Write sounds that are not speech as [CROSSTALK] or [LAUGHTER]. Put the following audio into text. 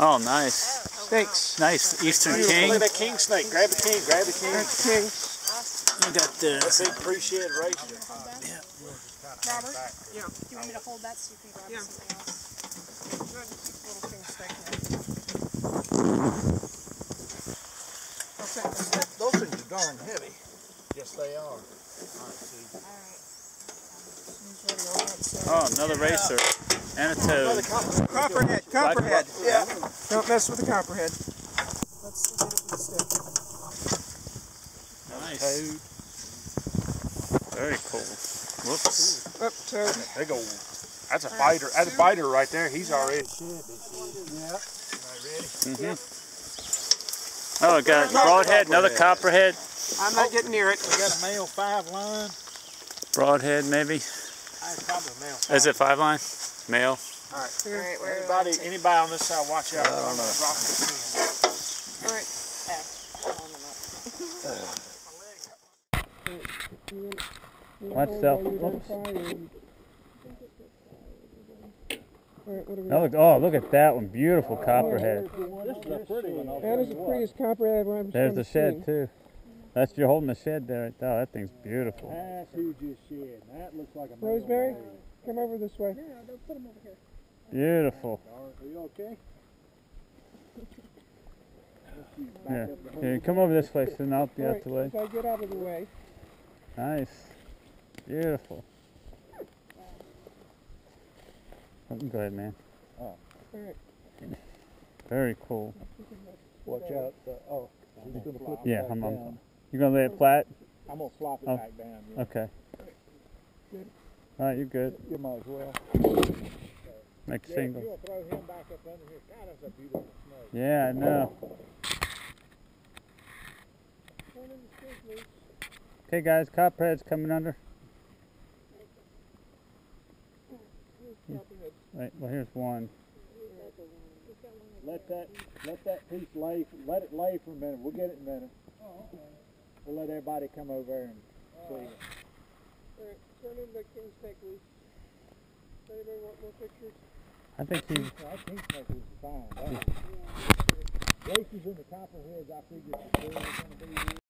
Oh, nice. Snakes. Nice. Eastern Look king. at that king snake. Grab the king. Grab the king. That's king. We got the. That's it. Appreciate ratio. Robert? Yeah. Do you want me to hold that so you can grab Yeah. something else? Little king snake there. I'll take this snake. Those things are darn heavy. Yes, they are. Oh, another racer. And a toad. Copperhead, copperhead. Yeah. Don't mess with the copperhead. Let's get it with the stick. Nice. Very cool. Whoops. Up, toad. Big old. That's a fighter. That's a fighter right there. He's already. Yeah. Mm -hmm. Oh, we got broadhead, another copperhead. I'm not getting near it. We got a male five line. Broadhead, maybe. Uh, probably male. Is it five line? Male. All right. All right, where Anybody, anybody on this side, watch out. I don't know. Rock All right. [LAUGHS] Watch self. Whoops. Oh look, oh, look at that one. Beautiful copperhead. This is a pretty one. That is the prettiest copperhead I've seen. There's the shed, too. That's you're holding the shed there. Right there. Oh, that thing's beautiful. That's who just shed. That looks like a Rosemary, come over this way. Beautiful. Are you okay? Yeah. Here, come over this way, so then I'll be out the way. If I get out of the way. Nice. Beautiful. Oh, Go ahead, man. Oh. Alright. Very cool. Watch out. Uh, oh, he's gonna flip Yeah, I'm, I'm, you gonna lay it flat? I'm gonna flop it Oh. back down. Yeah. Okay. All right, you're good. You might as well. Make a single. You'll throw him back up under here. God, that's a beautiful snake. Yeah, I know. Okay, guys, copperhead's coming under. Wait, well, here's one. Let that let that piece lay. Let it lay for a minute. We'll get it in a minute. Oh, okay. We'll let everybody come over and see it. Alright, turn in the king snake loose. Anybody want more pictures? I think he's. I think snake was fine. That was- Races in the copperheads, I figured the gonna be.